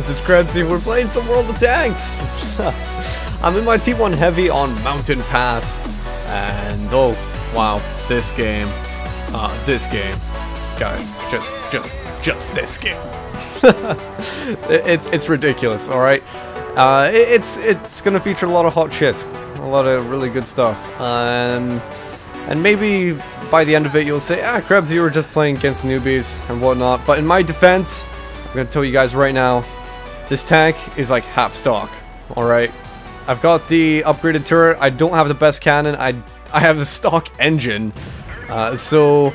Friends, it's Krebsy, we're playing some World of Tanks! I'm in my T1 Heavy on Mountain Pass, and oh, wow, this game, uh, this game, guys, just, just, just this game. it's, it's ridiculous, alright? Uh, it, it's, it's gonna feature a lot of hot shit, a lot of really good stuff, um, and maybe by the end of it you'll say, ah, Krebs, you were just playing against newbies and whatnot, but in my defense, I'm gonna tell you guys right now, this tank is like half stock, alright? I've got the upgraded turret, I don't have the best cannon, I, I have the stock engine, uh, so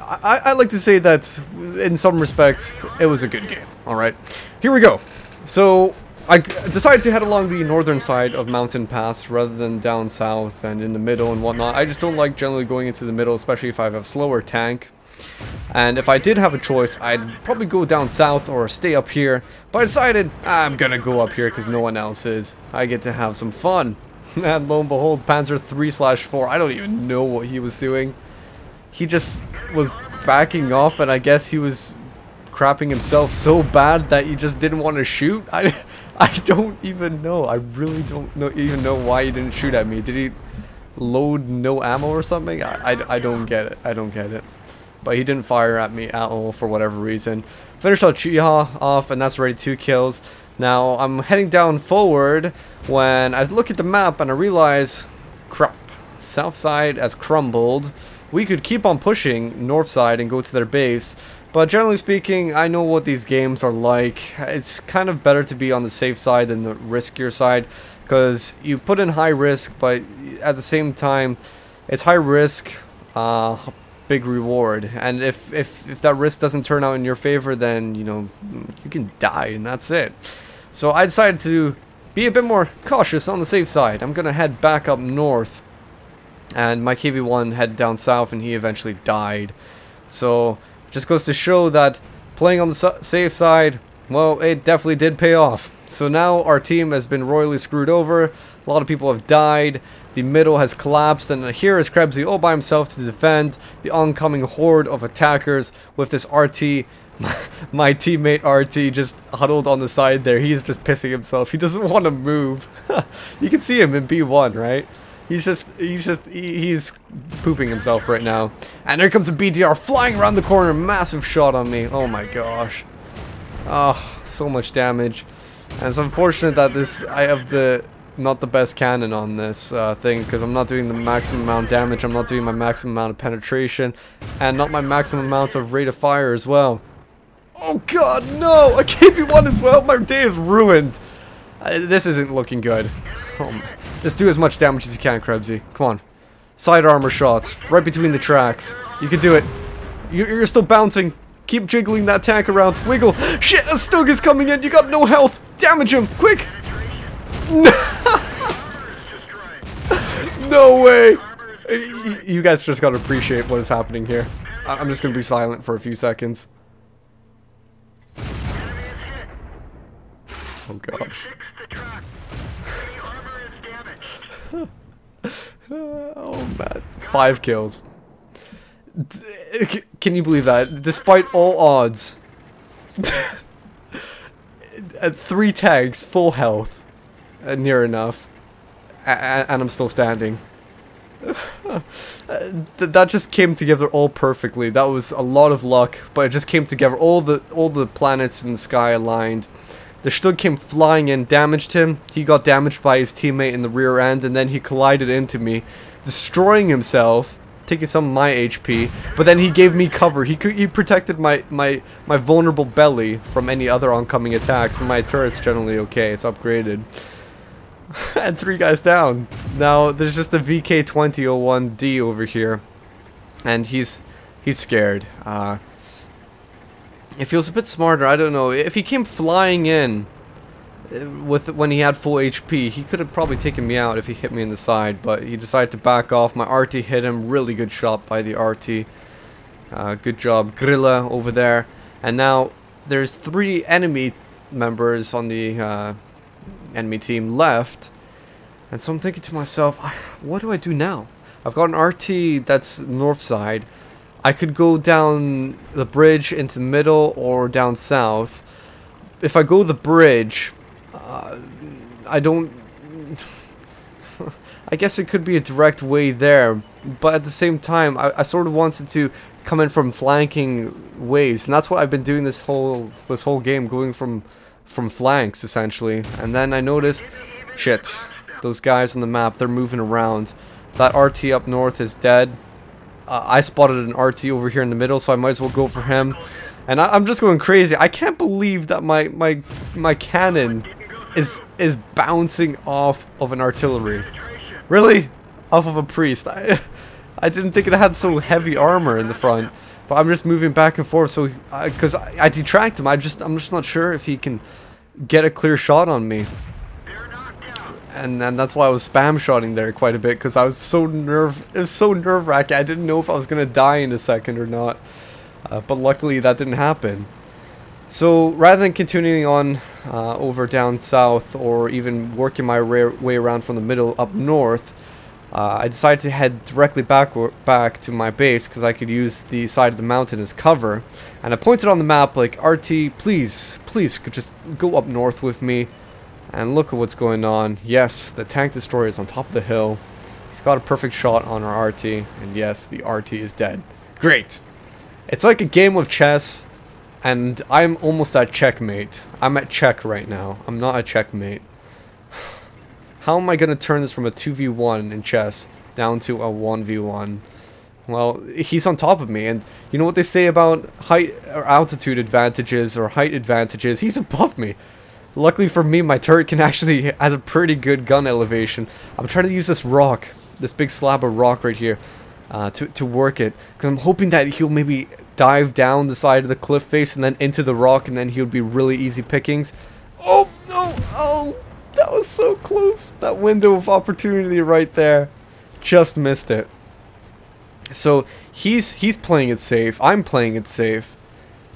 I, I like to say that in some respects, it was a good game, alright? Here we go. So, I decided to head along the northern side of Mountain Pass rather than down south and in the middle and whatnot. I just don't like generally going into the middle, especially if I have a slower tank. And if I did have a choice, I'd probably go down south or stay up here. But I decided, I'm gonna go up here because no one else is. I get to have some fun. And lo and behold, Panzer 3 slash 4. I don't even know what he was doing. He just was backing off and I guess he was crapping himself so bad that he just didn't want to shoot. I, I don't even know. I really don't know even know why he didn't shoot at me. Did he load no ammo or something? I, I, I don't get it. I don't get it but he didn't fire at me at all for whatever reason. Finished Uchiha off, and that's already two kills. Now, I'm heading down forward when I look at the map and I realize, crap, south side has crumbled. We could keep on pushing north side and go to their base, but generally speaking, I know what these games are like. It's kind of better to be on the safe side than the riskier side, because you put in high risk, but at the same time, it's high risk, uh, big reward. And if, if, if that risk doesn't turn out in your favor, then, you know, you can die and that's it. So I decided to be a bit more cautious on the safe side. I'm going to head back up north. And my KV-1 head down south and he eventually died. So, just goes to show that playing on the safe side, well, it definitely did pay off. So now our team has been royally screwed over. A lot of people have died. The middle has collapsed and here is Krebsy all by himself to defend the oncoming horde of attackers with this RT. My, teammate RT just huddled on the side there. He's just pissing himself. He doesn't want to move. you can see him in B1, right? He's just, he's just, he's pooping himself right now. And there comes a BTR flying around the corner. Massive shot on me. Oh my gosh. Oh, so much damage. And it's unfortunate that this, I have the not the best cannon on this uh, thing because I'm not doing the maximum amount of damage, I'm not doing my maximum amount of penetration, and not my maximum amount of rate of fire as well. Oh god, no! I gave you one as well! My day is ruined! Uh, this isn't looking good. Oh, just do as much damage as you can, Krebsy. Come on. Side armor shots, right between the tracks. You can do it. You're still bouncing. Keep jiggling that tank around. Wiggle. Shit, a Stug is coming in. You got no health. Damage him. Quick. no way! You guys just gotta appreciate what is happening here. I'm just gonna be silent for a few seconds. Oh gosh. oh man. Five kills. Can you believe that? Despite all odds. At three tags, full health. Uh, near enough. And I'm still standing. that just came together all perfectly. That was a lot of luck, but it just came together. All the all the planets in the sky aligned. The Stug came flying in, damaged him. He got damaged by his teammate in the rear end, and then he collided into me, destroying himself, taking some of my HP. But then he gave me cover. He he protected my my my vulnerable belly from any other oncoming attacks. And my turret's generally okay. It's upgraded. and three guys down. Now, there's just a VK2001D over here. And he's he's scared. Uh, it feels a bit smarter, I don't know. If he came flying in uh, with when he had full HP, he could have probably taken me out if he hit me in the side, but he decided to back off. My RT hit him. Really good shot by the RT. Uh, good job, Grille over there. And now there's three enemy members on the uh, enemy team left. And so I'm thinking to myself, what do I do now? I've got an RT that's north side. I could go down the bridge into the middle or down south. if I go the bridge, uh, I don't... I guess it could be a direct way there, but at the same time, I, I sort of wanted to come in from flanking ways, and that's what I've been doing this whole this whole game, going from from flanks essentially. And then I noticed, shit, those guys on the map, they're moving around. That RT up north is dead. Uh, I spotted an RT over here in the middle, so I might as well go for him. And I, am just going crazy. I can't believe that my my my cannon is is bouncing off of an artillery. Really? Off of a priest. I I didn't think it had so heavy armor in the front. But I'm just moving back and forth so because I, I, I detract him. I just I'm just not sure if he can get a clear shot on me. And and that's why I was spam shotting there quite a bit because I was so nerve it's so nerve wracking. I didn't know if I was gonna die in a second or not. Uh, but luckily that didn't happen. So rather than continuing on uh, over down south or even working my way around from the middle up north, uh, I decided to head directly back back to my base because I could use the side of the mountain as cover. And I pointed on the map like, RT, please, please, could just go up north with me. And look at what's going on. Yes, the tank destroyer is on top of the hill. He's got a perfect shot on our RT. And yes, the RT is dead. Great. It's like a game of chess. And I'm almost at checkmate. I'm at check right now. I'm not at checkmate. How am I going to turn this from a 2v1 in chess down to a 1v1? Well, he's on top of me, and you know what they say about height or altitude advantages or height advantages? He's above me. Luckily for me, my turret can actually has a pretty good gun elevation. I'm trying to use this rock, this big slab of rock right here, uh, to, to work it. Because I'm hoping that he'll maybe dive down the side of the cliff face and then into the rock, and then he'll be really easy pickings. Oh, no, oh, that was so close. That window of opportunity right there. Just missed it. So he's he's playing it safe. I'm playing it safe.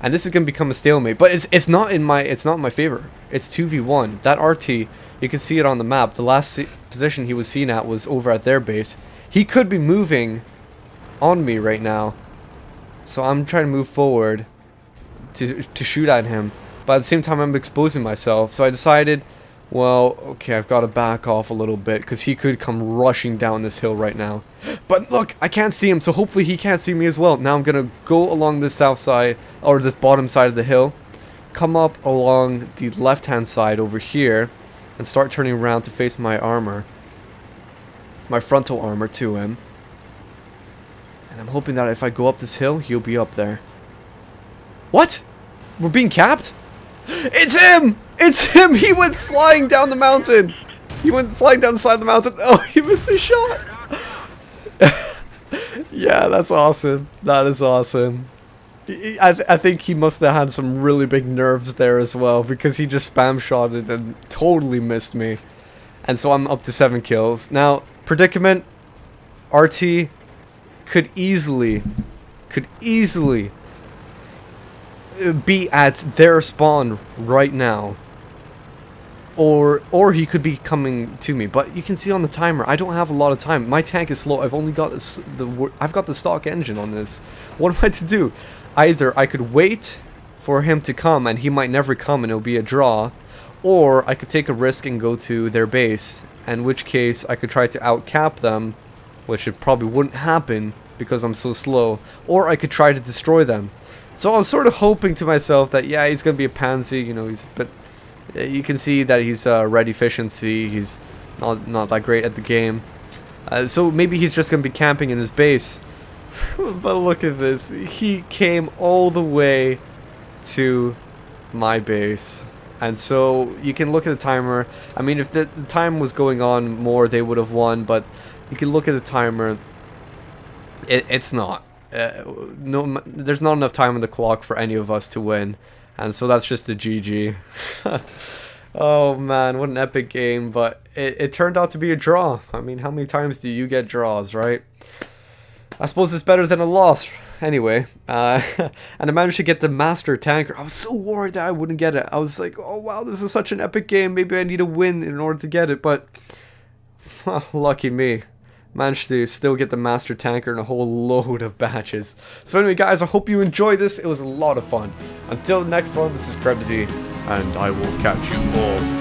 And this is gonna become a stalemate. But it's it's not in my it's not in my favor. It's 2v1. That RT, you can see it on the map. The last position he was seen at was over at their base. He could be moving on me right now. So I'm trying to move forward to to shoot at him. But at the same time I'm exposing myself. So I decided well, okay, I've got to back off a little bit because he could come rushing down this hill right now. But look, I can't see him, so hopefully he can't see me as well. Now I'm going to go along this south side, or this bottom side of the hill, come up along the left-hand side over here, and start turning around to face my armor. My frontal armor to him. And I'm hoping that if I go up this hill, he'll be up there. What? We're being capped? It's him! It's him! He went flying down the mountain! He went flying down the side of the mountain. Oh, he missed his shot! yeah, that's awesome. That is awesome. I, th I think he must have had some really big nerves there as well because he just spam shotted and totally missed me. And so I'm up to 7 kills. Now, predicament, RT could easily, could easily uh, be at their spawn right now. Or, or he could be coming to me, but you can see on the timer, I don't have a lot of time. My tank is slow. I've only got this, the, I've got the stock engine on this. What am I to do? Either I could wait for him to come, and he might never come, and it'll be a draw, or I could take a risk and go to their base, in which case I could try to outcap them, which it probably wouldn't happen because I'm so slow, or I could try to destroy them. So I was sort of hoping to myself that, yeah, he's going to be a pansy, you know, he's, but you can see that he's uh, red efficiency, he's not, not that great at the game. Uh, so maybe he's just going to be camping in his base. but look at this, he came all the way to my base. And so you can look at the timer. I mean, if the, the time was going on more, they would have won. But you can look at the timer. It, it's not uh, no, there's not enough time on the clock for any of us to win, and so that's just a GG. oh man, what an epic game! But it, it turned out to be a draw. I mean, how many times do you get draws, right? I suppose it's better than a loss. Anyway, uh, and I managed to get the Master Tanker. I was so worried that I wouldn't get it. I was like, oh wow, this is such an epic game. Maybe I need a win in order to get it, but lucky me managed to still get the master tanker and a whole load of badges. So anyway guys, I hope you enjoyed this. It was a lot of fun. Until the next one, this is Krebsy. and I will catch you all